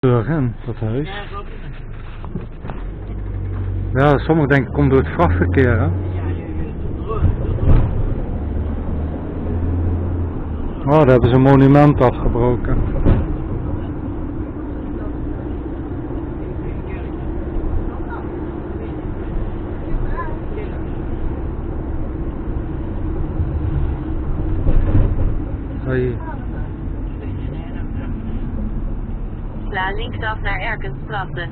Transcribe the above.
Dat huis. Ja, sommigen denken komt door het vrachtverkeer, hè? Oh, daar hebben ze een monument afgebroken. Hoi. Sla linksaf naar Erkenstrasse.